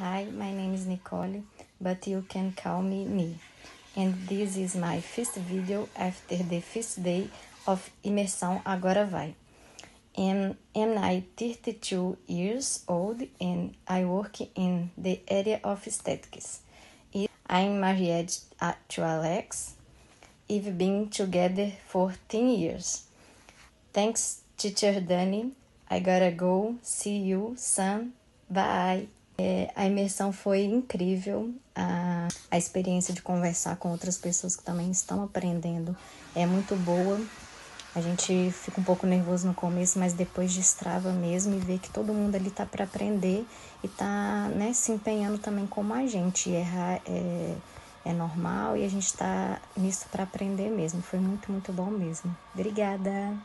Hi, my name is Nicole, but you can call me Ni. And this is my first video after the first day of Imersão Agora Vai. And am I 32 years old and I work in the area of aesthetics. I'm married to Alex. We've been together for 10 years. Thanks, teacher Dani. I gotta go. See you, son. Bye. É, a imersão foi incrível, a, a experiência de conversar com outras pessoas que também estão aprendendo é muito boa. A gente fica um pouco nervoso no começo, mas depois destrava mesmo e vê que todo mundo ali tá para aprender e tá né, se empenhando também como a gente. Errar é, é normal e a gente tá nisso para aprender mesmo. Foi muito, muito bom mesmo. Obrigada!